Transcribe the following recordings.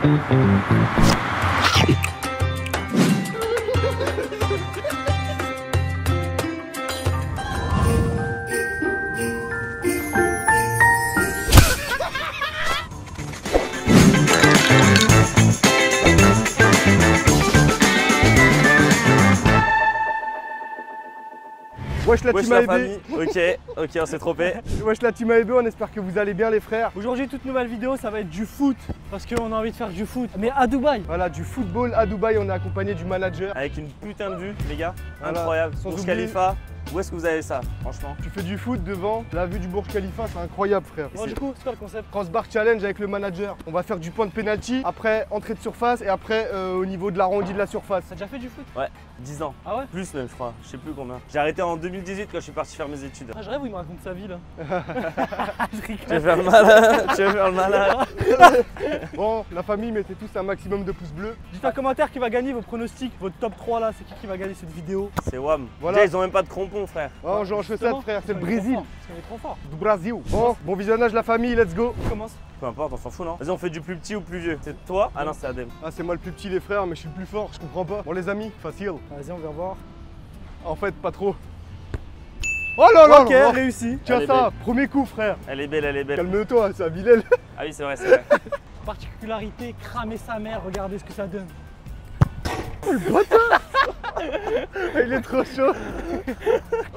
Thank you. Wesh la Wesh famille. Ok, ok, on s'est trompé. Wesh la team AEB, on espère que vous allez bien les frères. Aujourd'hui, toute nouvelle vidéo, ça va être du foot. Parce qu'on a envie de faire du foot. Mais à Dubaï. Voilà, du football à Dubaï, on est accompagné du manager. Avec une putain de vue, les gars. Voilà, Incroyable. oublier- Khalifa. Où est-ce que vous avez ça, franchement Tu fais du foot devant la vue du Burj Khalifa, c'est incroyable frère. Bon, du coup, c'est quoi le concept Crossbar challenge avec le manager. On va faire du point de penalty, après entrée de surface et après euh, au niveau de l'arrondi de la surface. T'as déjà fait du foot 10 ans. Ah ouais Plus même, je crois. Je sais plus combien. J'ai arrêté en 2018 quand je suis parti faire mes études. Ah, je rêve où il me raconte sa vie là. je Tu vas faire le malin. Tu vas faire le malin. Bon, la famille, mettez tous un maximum de pouces bleus. Dites en commentaire qui va gagner vos pronostics, votre top 3 là, c'est qui qui va gagner cette vidéo C'est Wam. Voilà. Déjà, ils ont même pas de crampons, frère. Oh, Jean Chaussette Justement, frère, c'est le Brésil. fort, Parce qu'on est trop fort. Du Brésil. Bon, bon visionnage la famille, let's go. On commence. Peu importe, on s'en fout, non? Vas-y, on fait du plus petit ou plus vieux. C'est toi Ah non, c'est Adem. Ah c'est moi le plus petit les frères, mais je suis le plus fort, je comprends pas. Bon les amis, facile. Vas-y, on va voir. En fait, pas trop. Oh là là ok, là, réussi. Tiens ça, premier coup frère. Elle est belle, elle est belle. Calme-toi, c'est Villel. Ah oui, c'est vrai, c'est vrai. Particularité, cramer sa mère, regardez ce que ça donne. Il est trop chaud.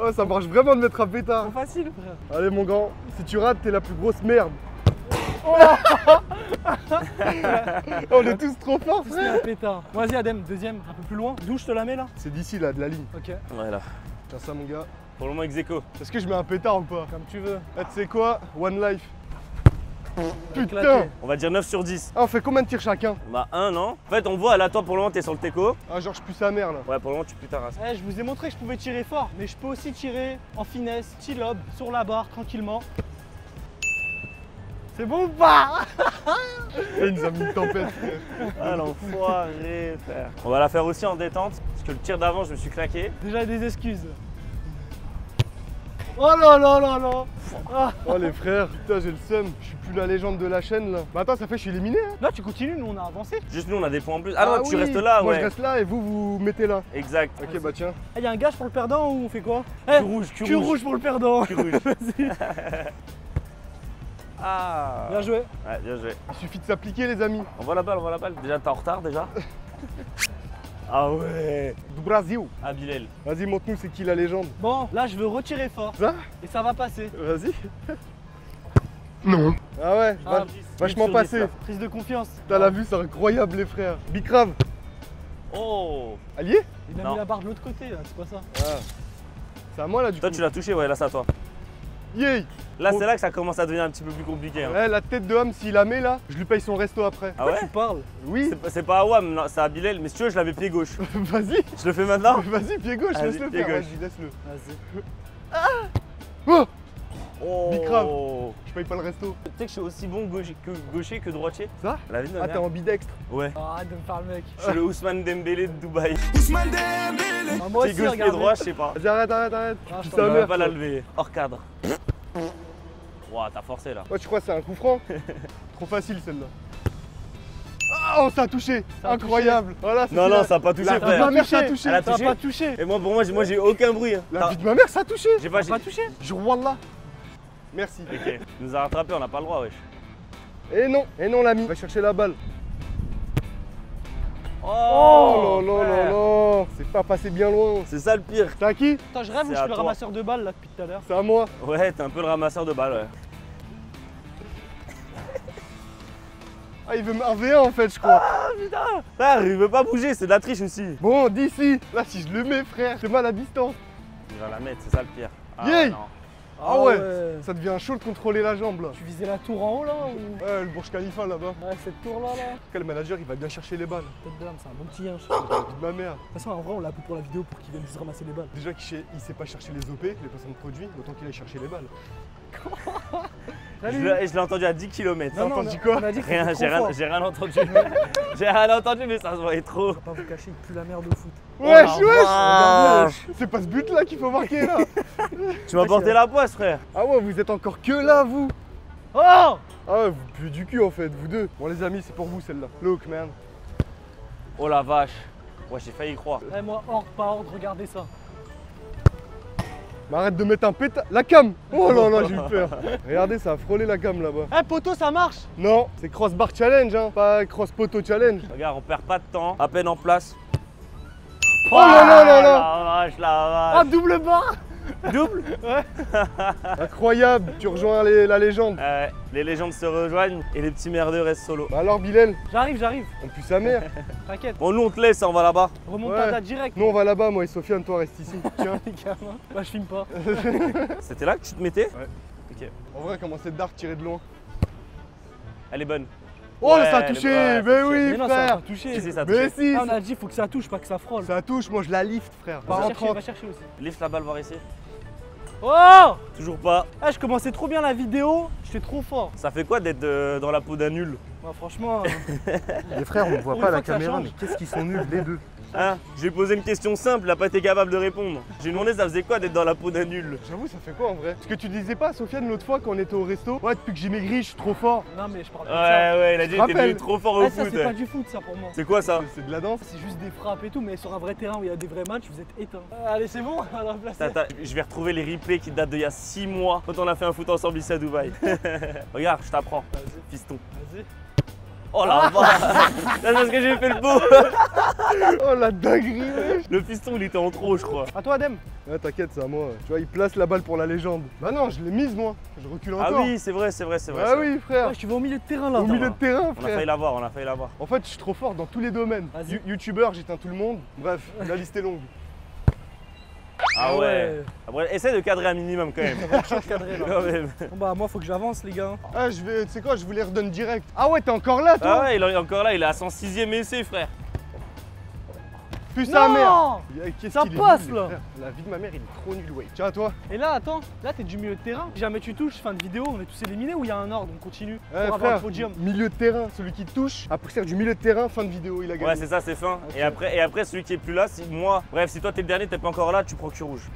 Oh, ça marche vraiment de mettre un pétard. Trop facile, frère. Allez mon grand, si tu rates, t'es la plus grosse merde. On est tous trop forts C'est frère. un pétard. Vas-y, Adem, deuxième, un peu plus loin. D'où je te la mets là C'est d'ici là, de la ligne. Ok, Voilà. Tiens ça mon gars. Pour le moment, ex aequo. Est-ce que je mets un pétard ou pas comme tu veux. Ah, tu sais quoi? One life. Putain. On va dire 9 sur 10. Ah, on fait combien de tirs chacun? Bah, 1, non En fait, on voit là, toi, pour le moment, t'es sur le teco. Ah, genre je pue sa mère là. Ouais, pour le moment, tu putes ta race. Eh, je vous ai montré que je pouvais tirer fort, mais je peux aussi tirer en finesse, petit lob, sur la barre, tranquillement. C'est bon ou pas? Il nous a mis une tempête frère. Ah, l'enfoiré, frère. On va la faire aussi en détente. Parce que le tir d'avant, je me suis claqué. Déjà des excuses. Oh là là là là Ah. Oh les frères, putain j'ai le seum. Je suis plus la légende de la chaîne là. Bah attends, ça fait que je suis éliminé hein Là, tu continues, nous on a avancé. Juste nous, on a des points en plus. Ah, non, tu oui. restes là, Moi ouais. je reste là et vous vous mettez là. Exact. Ok bah tiens. Il y a un gage pour le perdant ou on fait quoi? Eh, Cul rouge, cul cul rouge. rouge pour le perdant. Cul rouge. ah. Bien joué. Ouais, bien joué. Il suffit de s'appliquer les amis. On voit la balle, on voit la balle. Déjà, t'es en retard déjà. ah ouais. Du Brésil. Ah, Bilal. Vas-y montre-nous c'est qui la légende. Bon, là je veux retirer fort Ça et ça va passer. Vas-y. Non. Ah ouais, Ah, va- vachement passé. Prise de confiance. T'as la vue, c'est incroyable les frères. Bicrave. Oh. Allié Il a Non. mis la barre de l'autre côté là, c'est quoi ça Ah. C'est à moi là du Toi, coup. tu l'as touché, ouais, là, c'est à toi. Yay Là, c'est là que ça commence à devenir un petit peu plus compliqué. hein. Ouais, la tête de homme, s'il la met là, je lui paye son resto après. Ah ouais Tu parles? Oui, C'est pas- à Wam, c'est à Bilal, mais si tu veux, je l'avais pied gauche. vas-y, Je le fais maintenant? Vas-y, pied gauche, Vas-y, laisse-le pied faire, gauche. vas-y, laisse-le. Vas-y. Oh Oh Bicrave. Je paye pas le resto. Tu sais que je suis aussi bon gaucher que, gaucher que droitier Ça? La vie de Ah, t'es ambidextre Ouais. Arrête de me faire le mec. Je suis le Ousmane Dembélé de Dubaï. Ah, moi Pied aussi, gauche, pied droit, je sais pas. Vas-y, arrête, arrête, arrête. Ah, je mère, pas la lever. Hors cadre. Ouah, t'as forcé là. Ouais, tu crois que c'est un coup franc Trop facile celle-là. Ah, oh, ça a touché Ça a Incroyable Voilà, Non, la- non, ça a pas touché, La vie de frère. ma mère, ça a touché Elle a T'as touché pas touché Et moi, pour moi, j'ai- moi j'ai aucun bruit. hein. La T'as- vie de ma mère, ça a touché J'ai pas, pas touché Je là. Merci. Ok, il nous a rattrapé, on n'a pas le droit, wesh. Et non, et non l'ami, va chercher la balle. Oh, Oh là là là là C'est pas passé bien loin. C'est ça le pire. C'est à qui Attends, je rêve ou je suis le toi. ramasseur de balles là depuis tout à l'heure C'est à moi. Ouais, t'es un peu le ramasseur de balles, ouais. Ah, il veut un V1 en fait, je crois. Frère, il veut pas bouger, c'est de la triche aussi. Bon, d'ici. Là, si je le mets, frère, c'est mal à distance. Il va la mettre, c'est ça le pire. Ah, non. Ah ouais. Ça devient chaud de contrôler la jambe là. Tu visais la tour en haut là ou? Ouais, le Burj Khalifa là-bas. Ouais, cette tour là là Quel manager, il va bien chercher les balles? Tête de lame, c'est un bon petit yinche. La vie de ma mère. De toute façon, en vrai, on l'a appelé pour la vidéo pour qu'il vienne juste ramasser les balles. Déjà qu'il sait, il sait pas chercher les OP, les placements de produits, autant qu'il aille chercher les balles. Je l'ai je l'ai entendu à 10 km. Non, entendu quoi? on a dit que Rien, j'ai rien, entendu. j'ai rien entendu, mais ça se voyait trop. Faut pas vous cacher, il pue la merde au foot. Wesh, Oh wesh vache. C'est pas ce but là qu'il faut marquer là Tu m'as porté la poisse, frère. Ah ouais, vous êtes encore que là, vous Oh Ah ouais, vous puez du cul en fait, vous deux. Bon les amis, c'est pour vous celle-là. Look man. Oh la vache. Ouais, j'ai failli y croire. Eh, moi, ordre, pas ordre, regardez ça. Mais arrête de mettre un pétard. La cam Oh là là, j'ai eu peur. Regardez, ça a frôlé la cam là-bas. Eh, poteau, ça marche Non, c'est crossbar challenge, hein, pas cross poteau challenge. Regarde, on perd pas de temps. À peine en place. Oh là là là là La vache, la Ah, vache. double barre Double Incroyable, tu rejoins les- la légende. Euh, Les légendes se rejoignent et les petits merdeux restent solo. Bah alors Bilal, J'arrive, j'arrive. on pue sa mère. T'inquiète. Bon, nous on te laisse, on va là-bas. Remontada Ouais. direct. Nous on va là-bas, moi et Sofiane, toi reste ici. Tiens. Les gamins. Bah, je filme pas. C'était là que tu te mettais? En vrai, comment c'est dart tirer de loin Elle est bonne. Oh Ouais, ça a touché Mais oui, Mais non, ça va frère si, ça a Mais touché. si Ah, on a dit, faut que ça touche, pas que ça frôle. Ça touche, moi je la lift, frère. Pas Va chercher, 30. va chercher aussi. Lift la balle, voir ici. Oh Toujours pas. Ah, je commençais trop bien la vidéo, j'étais trop fort. Ça fait quoi d'être euh, dans la peau d'un nul Bah, franchement, euh, Les frères, on voit Pour pas la caméra, mais qu'est-ce qu'ils sont nuls, les deux. Hein Je lui ai posé une question simple, il a pas été capable de répondre. J'ai demandé ça faisait quoi d'être dans la peau d'un nul J'avoue, ça fait quoi en vrai Parce que tu disais pas, Sofiane, l'autre fois quand on était au resto Ouais, depuis que j'ai maigri, je suis trop fort. non, mais je parle de Ouais, ça. ouais, il a dit que t'es trop fort au Eh, ça, foot. c'est pas du foot, ça pour moi. C'est quoi ça C'est de la danse. C'est juste des frappes et tout, mais sur un vrai terrain où il y a des vrais matchs, vous êtes éteints. Euh, allez, c'est bon, on va je vais retrouver les replays qui datent d'il y a 6 mois quand on a fait un foot ensemble ici à Dubaï. Regarde, je t'apprends, Vas-y, fiston. vas-y. Oh la vache C'est parce que j'ai fait le beau Oh la dinguerie, wesh. Le fiston il était en trop je crois. À toi, Adem. Ouais, t'inquiète, c'est à moi. Tu vois, il place la balle pour la légende. Bah non, je l'ai mise moi. Je recule Ah encore. oui, c'est vrai, c'est vrai, c'est vrai. Ah oui, frère. Ouais, tu vas au milieu de terrain là. Au milieu de terrain, On a failli frère. l'avoir, on a failli l'avoir. En fait, je suis trop fort dans tous les domaines. Youtubeur, j'éteins tout le monde. Bref, la liste est longue. Ah ouais. Après, essaie de cadrer un minimum quand même. Chaud cadré là. Quand même. Bon bah moi faut que j'avance les gars. Ah, je vais, tu sais quoi, je vous les redonne direct. Ah ouais, t'es encore là, Ah toi ouais, il est encore là, il est à son sixième essai frère. Plus sa mère. Ça passe, nul, là. La vie de ma mère, il est trop nul, ouais. Tiens, à toi. Et là attends, là t'es du milieu de terrain. Si jamais tu touches, fin de vidéo, on est tous éliminés ou il y a un ordre, on continue Eh, pour frère, le podium. milieu de terrain, celui qui touche, à partir du milieu de terrain, fin de vidéo, il a gagné. Ouais, c'est ça, c'est fin. Et après, et après, celui qui est plus là, si moi, bref, si toi t'es le dernier, t'es pas encore là, tu prends cul rouge.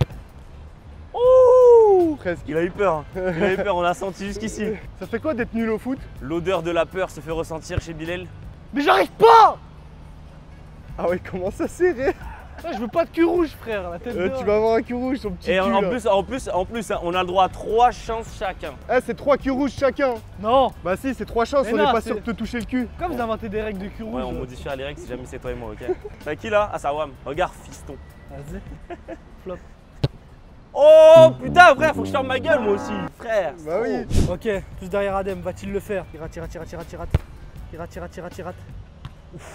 Ouh Presque. Il a eu peur. hein. Il a eu peur, on l'a senti jusqu'ici. Ça fait quoi d'être nul au foot? L'odeur de la peur se fait ressentir chez Bilal. Mais j'arrive pas Ah ouais, comment ça serré Ouais, Je veux pas de cul rouge frère, la tête Euh. Tu vas avoir un cul rouge, son petit Et cul. en là. plus, en plus, en plus, hein, on a le droit à trois chances chacun. Eh, c'est trois culs rouges chacun. Non Bah si, c'est trois chances, Mais on n'est pas sûr de te toucher le cul. Comme vous inventez des règles de cul rouge. Ouais, on modifiera les règles si jamais c'est toi et moi, ok T'as qui là? Ah, ça Wam. Regarde, fiston. Vas-y. Oh putain, frère, faut que je ferme ma gueule moi aussi. Frère. Bah oui. Ok, tous derrière Adem, va-t-il le faire? Tira, tira, tira, tira, tira. Tira, tira, tira, tira.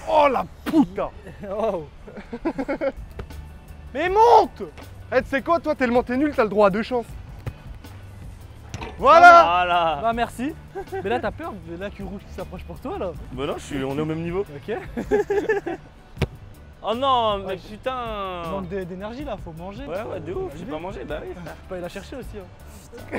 Oh la puta Oh Mais monte Eh, tu sais quoi, toi, tellement t'es nul, t'as le droit à deux chances. Voilà Voilà. Bah merci. Mais là t'as peur, mais là cul rouge qui s'approche pour toi là. Bah non, je suis, on est au même niveau. Ok. Oh non, mais putain. Manque d'é- d'énergie là, faut manger. Ouais, ouais, de ouf, j'ai Vas-y. pas mangé, bah oui. frère. Je peux aller la chercher aussi. Hein.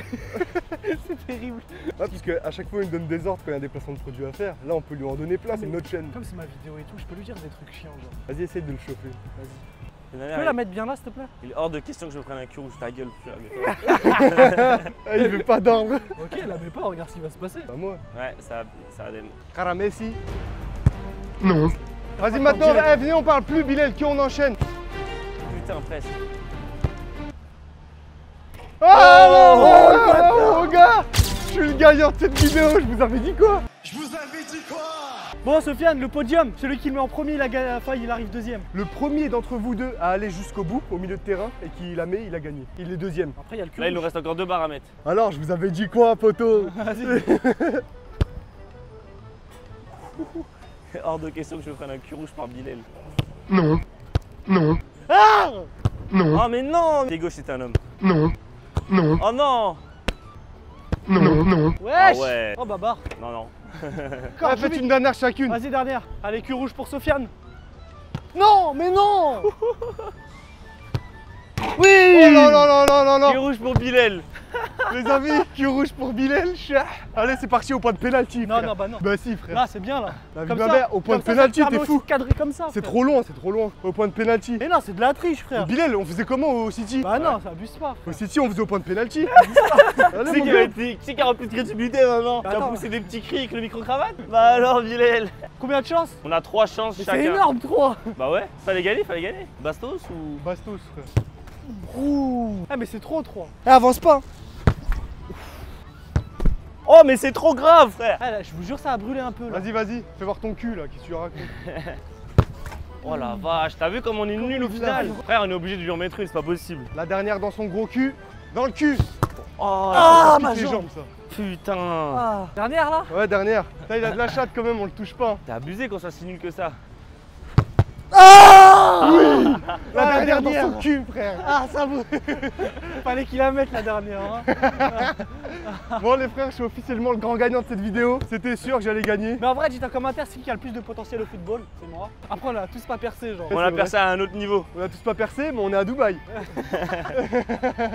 c'est terrible. Ouais, parce qu'à chaque fois, il me donne des ordres quand il y a des placements de produits à faire. Là, on peut lui en donner plein, c'est notre chaîne. Comme c'est ma vidéo et tout, je peux lui dire des trucs chiants genre. Vas-y, essaye de le chauffer. Ma Tu peux la mettre bien là s'il te plaît? Il est hors de question que je me prenne un cul rouge, ta gueule. Ah, il veut pas d'ordre. Ok, la mets pas, regarde ce qui va se passer. Bah moi. Ouais, ça, ça donne. Caramessi. Non. Vas-y, maintenant, eh, venez, on parle plus, Bilal, qui on enchaîne. Putain, presque. Oh, oh, oh, oh, gars Je suis le gagnant de cette vidéo, je vous avais dit quoi? Bon Sofiane, le podium, celui qui le met en premier, il a gagné, enfin il arrive deuxième. Le premier d'entre vous deux à aller jusqu'au bout, au milieu de terrain, et qui la met, il a gagné. Il est deuxième. Après il y a le cul Là, il nous reste encore deux barres à mettre. Alors, je vous avais dit quoi, poteau? Vas-y. Hors de question que je me prenne un cul rouge par Bilal. Non. Non. Ah Non. Oh, mais non gauche, c'est un homme. Non. Non. Oh non Non. Non. Wesh Ah ouais. Oh bah barre. Non, non. Faites une dernière chacune. Vas-y dernière. Allez, cul rouge pour Sofiane. Non, mais non Oui Oh non, non, non, non, non, Qui rouge pour Bilal. Les amis, qui rouge pour Bilal. Allez, c'est parti au point de pénalty. Non, non, bah non. Bah si, frère. Là, c'est bien là. La vie Comme de ma ça, mère, au point comme de pénalty, t'es fou. de cadrer comme ça. C'est trop loin, c'est trop loin. Au point de pénalty. Mais non, c'est de la triche, frère. Bilal, on faisait comment au City? Bah non, ça abuse pas. Au City, on faisait au point de pénalty. Tu sais mon qui gars. a été- qui c'est qui a rempli de crédibilité maintenant Tu as Attends. poussé des petits cris avec le micro-cravate? Bah alors, Bilal Combien de chances? On a trois chances Mais chacun. C'est énorme, 3 Bah ouais, fallait gagner, fallait gagner. Bastos ou. Bastos, frère. Ouh Ah, mais c'est trop 3. Eh, avance pas. Oh, mais c'est trop grave, frère Ah, là, je vous jure, ça a brûlé un peu là. Vas-y, vas-y, fais voir ton cul là, qu'est-ce que tu racontes Oh la vache, t'as vu comme on est nul au il final? Frère, on est obligé de lui en mettre une, c'est pas possible. La dernière dans son gros cul, dans le cul Oh, Ah, ma jambe. jambes, ça. putain Ah. Dernière là? Ouais, dernière. Ça, il a de la chatte quand même, on le touche pas. T'as abusé qu'on soit si nul que ça. Ah La Ah, dernière, dernière. dans son cul, frère. Ah, ça vaut Fallait qu'il la mette la dernière. Hein. Bon, les frères, je suis officiellement le grand gagnant de cette vidéo. C'était sûr que j'allais gagner. Mais en vrai, dites en commentaire, c'est qui a le plus de potentiel au football C'est moi. Après, on a tous pas percé, genre. On a percé à un autre niveau. On a tous pas percé, mais on est à Dubaï.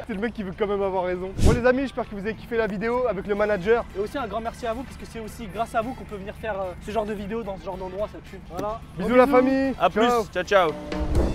c'est le mec qui veut quand même avoir raison. Bon, les amis, j'espère que vous avez kiffé la vidéo avec le manager. Et aussi un grand merci à vous, parce que c'est aussi grâce à vous qu'on peut venir faire euh, ce genre de vidéo dans ce genre d'endroit, ça tue. Voilà. Bisous la famille. A plus, Ciao. ciao ciao